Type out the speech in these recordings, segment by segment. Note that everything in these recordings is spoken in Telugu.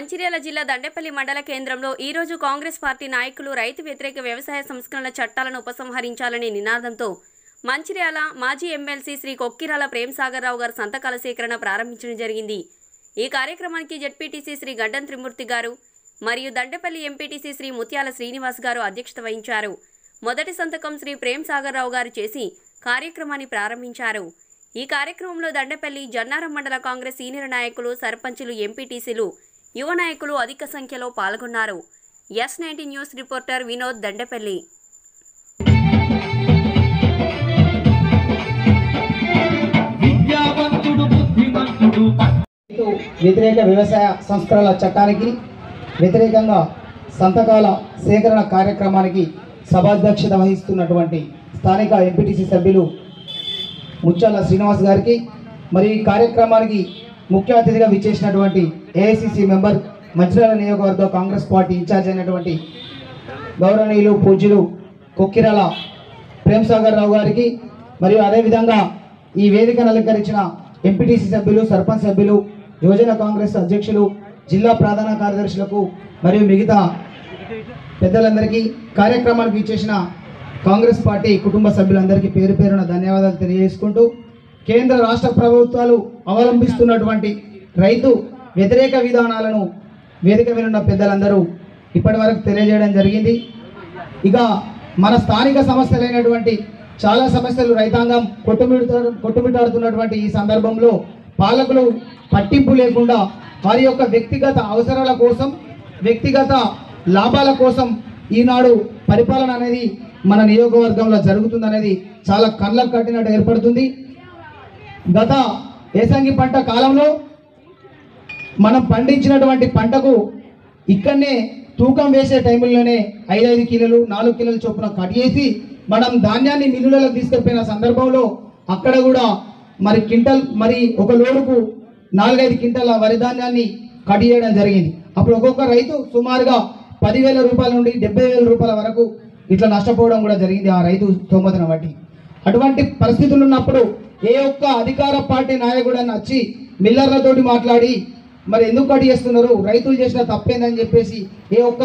మంచిర్యాల జిల్లా దండేపల్లి మండల కేంద్రంలో ఈ రోజు కాంగ్రెస్ పార్టీ నాయకులు రైతు వ్యతిరేక వ్యవసాయ సంస్కరణల చట్టాలను ఉపసంహరించాలనే నినాదంతో మంచిర్యాల మాజీ ఎమ్మెల్సీ శ్రీ కొక్కిరాల ప్రేమ్సాగర్ రావు గారు సంతకాల సేకరణ ప్రారంభించడం జరిగింది. ఈ కార్యక్రమానికి జడ్పీటీసీ శ్రీ గడ్డం త్రిమూర్తి గారు మరియు దండేపల్లి ఎంపీటీసీ శ్రీ ముత్యాల శ్రీనివాస్ గారు అధ్యక్షత వహించారు. మొదటి సంతకం శ్రీ ప్రేమ్ సాగర్ రావు గారు చేసి కార్యక్రమాన్ని ప్రారంభించారు. ఈ కార్యక్రమంలో దండపల్లి జన్నారం మండల కాంగ్రెస్ సీనియర్ నాయకులు సర్పంచులు ఎంపీటీసీలు యువ నాయకులు అధిక సంఖ్యలో పాల్గొన్నారు. S ninety news reporter Vinod Dandapalli. వ్యతిరేక వ్యవసాయ సంస్కరణల చట్టానికి వ్యతిరేకంగా సంతకాల సేకరణ కార్యక్రమానికి సభాధ్యక్షత వహిస్తున్నటువంటి స్థానిక ఎంపీటీసీ సభ్యులు ముచ్చాల శ్రీనివాస్ గారికి మరియు ఈ కార్యక్రమానికి ముఖ్య అతిథిగా విచ్చేసినటువంటి ఏఐసిసి మెంబర్ మధ్యరాల నియోజకవర్గ కాంగ్రెస్ పార్టీ ఇన్ఛార్జ్ అయినటువంటి గౌరవనీయులు పూజ్యులు కొక్కిరాల ప్రేమ్సాగర్ రావు గారికి మరియు అదేవిధంగా ఈ వేదికను అలంకరించిన ఎంపీటీసీ సభ్యులు సర్పంచ్ సభ్యులు యువజన కాంగ్రెస్ అధ్యక్షులు జిల్లా ప్రధాన కార్యదర్శులకు మరియు మిగతా పెద్దలందరికీ కార్యక్రమానికి ఇచ్చేసిన కాంగ్రెస్ పార్టీ కుటుంబ సభ్యులందరికీ పేరు పేరున ధన్యవాదాలు తెలియజేసుకుంటూ కేంద్ర రాష్ట్ర ప్రభుత్వాలు అవలంబిస్తున్నటువంటి రైతు వ్యతిరేక విధానాలను వేదిక వినున్న పెద్దలందరూ ఇప్పటి వరకు తెలియజేయడం జరిగింది. ఇక మన స్థానిక సమస్యలైనటువంటి చాలా సమస్యలు రైతాంగం కొట్టుమిడుతాడు కొట్టుమిట్టాడుతున్నటువంటి ఈ సందర్భంలో పాలకులు పట్టింపు లేకుండా వారి యొక్క వ్యక్తిగత అవసరాల కోసం వ్యక్తిగత లాభాల కోసం ఈనాడు పరిపాలన అనేది మన నియోజకవర్గంలో జరుగుతుందనేది చాలా కళ్ళకు కట్టినట్టు ఏర్పడుతుంది. గత ఏసంగి పంట కాలంలో మనం పండించినటువంటి పంటకు ఇక్కడనే తూకం వేసే టైంలోనే ఐదైదు కిలోలు నాలుగు కిలోల చొప్పున కట్ చేసి మనం ధాన్యాన్ని మిల్లులలో తీసుకెళ్ళిపోయిన సందర్భంలో అక్కడ కూడా మరి క్వింటల్ మరి ఒక లోడుకు నాలుగైదు క్వింటల వరి ధాన్యాన్ని కట్ చేయడం జరిగింది. అప్పుడు ఒక్కొక్క రైతు సుమారుగా పదివేల రూపాయల నుండి డెబ్బై వేల రూపాయల వరకు ఇట్లా నష్టపోవడం కూడా జరిగింది ఆ రైతు స్తోమతను బట్టి అటువంటి పరిస్థితులు ఉన్నప్పుడు ఏ ఒక్క అధికార పార్టీ నాయకుడని వచ్చి మిల్లర్లతోటి మాట్లాడి మరి ఎందుకు కట్ చేస్తున్నారు? రైతులు చేసిన తప్పేందని చెప్పేసి ఏ ఒక్క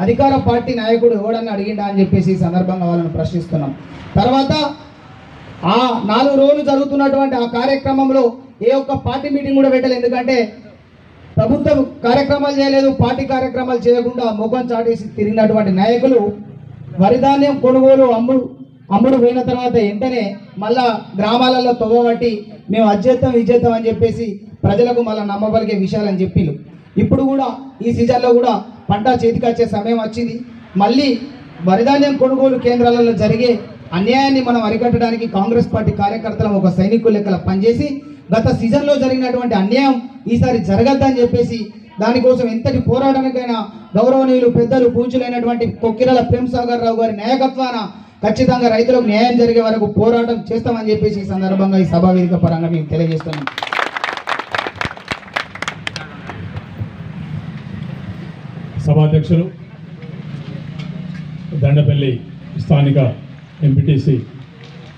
అధికార పార్టీ నాయకుడు ఎవడని అడిగిండా అని చెప్పేసి సందర్భంగా వాళ్ళని ప్రశ్నిస్తున్నాం. తర్వాత ఆ నాలుగు రోజులు జరుగుతున్నటువంటి ఆ కార్యక్రమంలో ఏ ఒక్క పార్టీ మీటింగ్ కూడా పెట్టలేదు. ఎందుకంటే ప్రభుత్వం కార్యక్రమాలు చేయలేదు పార్టీ కార్యక్రమాలు చేయకుండా ముఖం చాటేసి తిరిగినటువంటి నాయకులు వరిధాన్యం కొనుగోలు అమ్ముడు అమ్ముడు పోయిన తర్వాత వెంటనే మళ్ళా గ్రామాలలో తొగబట్టి మేము అధ్యత్తం విజేత్తం అని చెప్పేసి ప్రజలకు మళ్ళీ నమ్మబలిగే విషయాలని చెప్పిళ్ళు. ఇప్పుడు కూడా ఈ సీజన్లో కూడా పంట చేతికి వచ్చే సమయం వచ్చింది. మళ్ళీ వరిధాన్యం కొనుగోలు కేంద్రాలలో జరిగే అన్యాయాన్ని మనం అరికట్టడానికి కాంగ్రెస్ పార్టీ కార్యకర్తలం ఒక సైనికుల లెక్కల పనిచేసి గత సీజన్లో జరిగినటువంటి అన్యాయం ఈసారి జరగద్దని చెప్పేసి దానికోసం ఎంతటి పోరాటానికైనా గౌరవనీయులు పెద్దలు పూజలైనటువంటి కొక్కిరల ప్రేమ్ సాగర్ రావు గారి నాయకత్వాన ఖచ్చితంగా రైతులకు న్యాయం జరిగే వరకు పోరాటం చేస్తామని చెప్పేసి ఈ సందర్భంగా ఈ సభా వేదిక పరంగా మేము తెలియజేస్తున్నాం. సభాధ్యక్షులు దండపల్లి స్థానిక ఎంపీటీసీ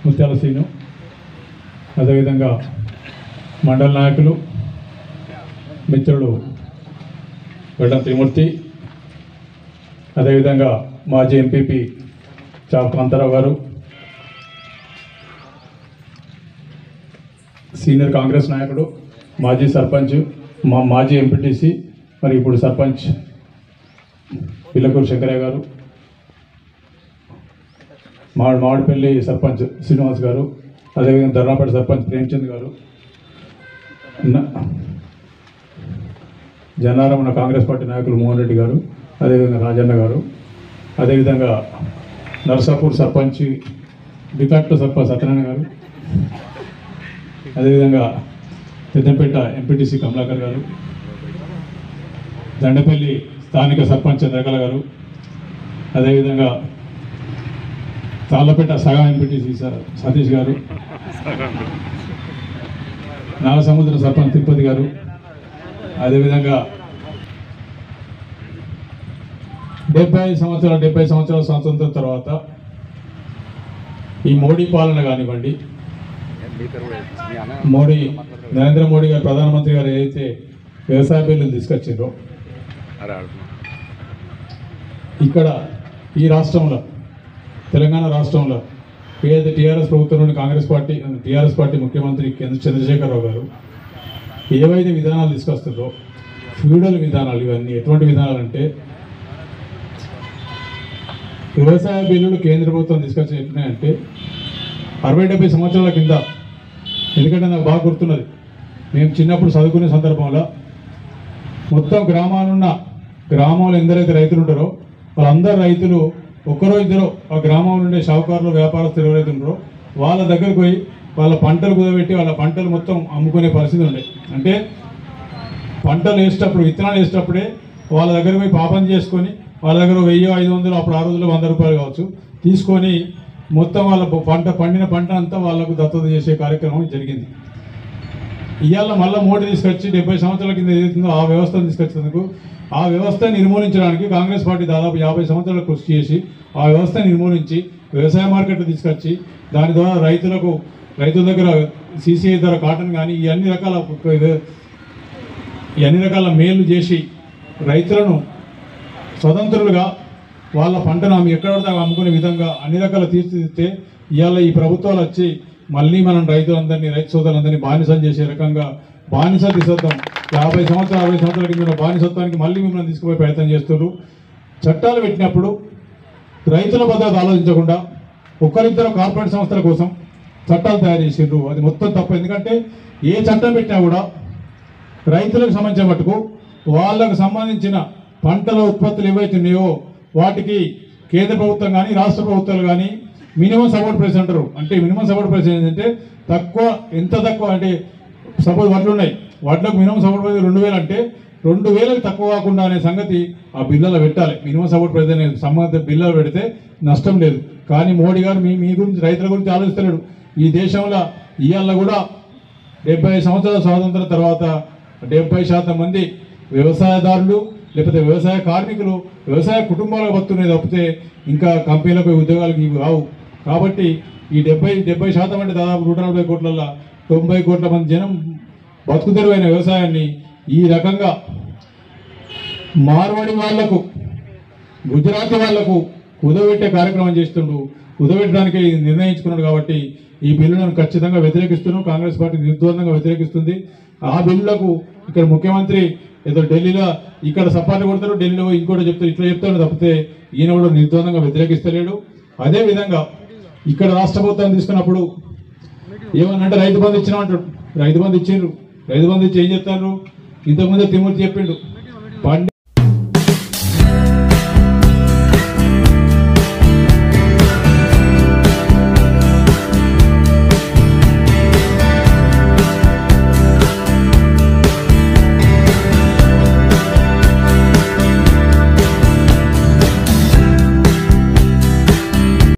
ముత్యాల శ్రీను అదేవిధంగా మండల నాయకులు మిత్రుడు గడ్డం త్రిమూర్తి అదేవిధంగా మాజీ ఎంపీపీ చావ గారు సీనియర్ కాంగ్రెస్ నాయకుడు మాజీ సర్పంచ్ మా మాజీ ఎంపీటీసీ మరి ఇప్పుడు సర్పంచ్ పిల్లకూరు శంకరయ్య గారు మామిడి మామిడిపల్లి సర్పంచ్ శ్రీనివాస్ గారు అదేవిధంగా ధర్నాపేట సర్పంచ్ ప్రేమ్చంద్ గారు జనారమణ కాంగ్రెస్ పార్టీ నాయకులు మోహన్ రెడ్డి గారు అదేవిధంగా రాజన్న గారు అదేవిధంగా నర్సాపూర్ సర్పంచ్ డిఫాక్టో సర్పంచ్ సత్యనారాయణ గారు. అదేవిధంగా పెద్దంపేట ఎంపీటీసీ కమలాకర్ గారు. దండపల్లి స్థానిక సర్పంచ్ చంద్రకళ గారు. అదేవిధంగా తాళ్ళపేట సగం ఎంపీటీసీ సార్ సతీష్ గారు. నాగసముద్ర సర్పంచ్ తిరుపతి గారు. అదేవిధంగా డెబ్బై ఐదు సంవత్సరాలు డెబ్బై సంవత్సరాల స్వాతంత్రం తర్వాత ఈ మోడీ పాలన కానివ్వండి మోడీ నరేంద్ర మోడీ గారు ప్రధానమంత్రి గారు ఏదైతే వ్యవసాయ బిల్లులు తీసుకొచ్చారో ఇక్కడ ఈ రాష్ట్రంలో తెలంగాణ రాష్ట్రంలో ఏదైతే టీఆర్ఎస్ ప్రభుత్వంలోని కాంగ్రెస్ పార్టీ టీఆర్ఎస్ పార్టీ ముఖ్యమంత్రి కేంద్ర చంద్రశేఖరరావు గారు ఏవైతే విధానాలు తీసుకొస్తుందో ఫ్యూడల్ విధానాలు ఇవన్నీ ఎటువంటి విధానాలు అంటే వ్యవసాయ బిల్లులు కేంద్ర ప్రభుత్వం తీసుకొచ్చి ఎట్లున్నాయంటే అరవై డెబ్బై సంవత్సరాల కింద ఎందుకంటే నాకు బాగా గుర్తున్నది. మేము చిన్నప్పుడు చదువుకునే సందర్భంలో మొత్తం గ్రామాలున్న గ్రామంలో ఎందరైతే రైతులు ఉంటారో వాళ్ళందరు రైతులు ఒక్కరో ఇద్దరు ఆ గ్రామంలో ఉండే షావుకారులు వ్యాపారస్తులు ఎవరైతే ఉంటారో వాళ్ళ దగ్గరకు పోయి వాళ్ళ పంటలు కుదబెట్టి వాళ్ళ పంటలు మొత్తం అమ్ముకునే పరిస్థితి ఉండే. అంటే పంటలు వేసేటప్పుడు విత్తనాలు వేసేటప్పుడే వాళ్ళ దగ్గర పోయి పాపం చేసుకొని వాళ్ళ దగ్గర వెయ్యి ఐదు వందలు అప్పుడు ఆ రోజుల్లో వంద రూపాయలు కావచ్చు. తీసుకొని మొత్తం వాళ్ళ పంట పండిన పంట అంతా వాళ్ళకు దత్తత చేసే కార్యక్రమం జరిగింది. ఇవాళ మళ్ళీ మోడీ తీసుకొచ్చి డెబ్బై సంవత్సరాల కింద ఏదైతుందో ఆ వ్యవస్థను తీసుకొచ్చినందుకు ఆ వ్యవస్థ నిర్మూలించడానికి కాంగ్రెస్ పార్టీ దాదాపు యాభై సంవత్సరాల కృషి చేసి ఆ వ్యవస్థ నిర్మూలించి వ్యవసాయ మార్కెట్లు తీసుకొచ్చి దాని ద్వారా రైతులకు రైతుల దగ్గర సీసీఐ ధర కాటన్ కానీ ఈ అన్ని రకాల అన్ని రకాల మేలు చేసి రైతులను స్వతంత్రులుగా వాళ్ళ పంటను ఆమె ఎక్కడ అమ్ముకునే విధంగా అన్ని రకాల తీర్చిదిద్దితే ఇవాళ ఈ ప్రభుత్వాలు వచ్చి మళ్ళీ మనం రైతులందరినీ రైతు సోదరులందరినీ బానిసలు చేసే రకంగా బానిస దిశత్వం యాభై సంవత్సరాలు అరవై సంవత్సరాల కింద బానిసత్వానికి మళ్ళీ మిమ్మల్ని తీసుకుపోయే ప్రయత్నం చేస్తున్నారు చట్టాలు పెట్టినప్పుడు రైతుల భద్రత ఆలోచించకుండా ఒక్కరిద్దరు కార్పొరేట్ సంస్థల కోసం చట్టాలు తయారు చేసిండ్రు. అది మొత్తం తప్పు. ఎందుకంటే ఏ చట్టం పెట్టినా కూడా రైతులకు సంబంధించిన మటుకు వాళ్ళకు సంబంధించిన పంటల ఉత్పత్తులు ఏవైతే ఉన్నాయో వాటికి కేంద్ర ప్రభుత్వం కానీ రాష్ట్ర ప్రభుత్వాలు కానీ మినిమం సపోర్ట్ ప్రైస్ అంటారు. అంటే మినిమం సపోర్ట్ ప్రైస్ ఏంటంటే తక్కువ ఎంత తక్కువ అంటే సపోజ్ వడ్లు ఉన్నాయి. వడ్లకు మినిమం సపోర్ట్ ప్రైస్ రెండు వేలు అంటే రెండు వేలకు తక్కువ కాకుండా అనే సంగతి ఆ బిల్లలో పెట్టాలి. మినిమం సపోర్ట్ ప్రైస్ అనే సంబంధిత బిల్లలో పెడితే నష్టం లేదు. కానీ మోడీ గారు మీ మీ గురించి రైతుల గురించి ఆలోచిస్తలేడు. ఈ దేశంలో ఇవాళ కూడా డెబ్బై సంవత్సరాల స్వాతంత్రం తర్వాత డెబ్బై శాతం మంది వ్యవసాయదారులు లేకపోతే వ్యవసాయ కార్మికులు వ్యవసాయ కుటుంబాలకు వస్తున్నాయి తప్పితే ఇంకా కంపెనీలకు ఉద్యోగాలకు ఇవి రావు. కాబట్టి ఈ డెబ్బై డెబ్బై శాతం అంటే దాదాపు నూట నలభై కోట్లలో తొంభై కోట్ల మంది జనం బతుకుదెరువైన వ్యవసాయాన్ని ఈ రకంగా మార్వాడి వాళ్ళకు గుజరాతీ వాళ్ళకు కుదవెట్టే కార్యక్రమం చేస్తుండు. కుదవెట్టడానికి నిర్ణయించుకున్నాడు కాబట్టి ఈ బిల్లులను ఖచ్చితంగా వ్యతిరేకిస్తున్నాం. కాంగ్రెస్ పార్టీ నిర్ద్వందంగా వ్యతిరేకిస్తుంది. ఆ బిల్లులకు ఇక్కడ ముఖ్యమంత్రి ఏదో ఢిల్లీలో ఇక్కడ సపాటు కొడతారు ఢిల్లీలో ఇంకోటి చెప్తారు ఇట్లా చెప్తాడు తప్పితే ఈయన కూడా నిర్ద్వందంగా వ్యతిరేకిస్తలేడు. అదే విధంగా ఇక్కడ రాష్ట్ర ప్రభుత్వం తీసుకున్నప్పుడు ఏమన్నంటే రైతు బంధు ఇచ్చినామంటాడు రైతు బంధు ఇచ్చిండ్రు. రైతు బంధు ఇచ్చి ఏం చెప్తారు ఇంతకుముందే తిమ్మూర్తి చెప్పిండు పండి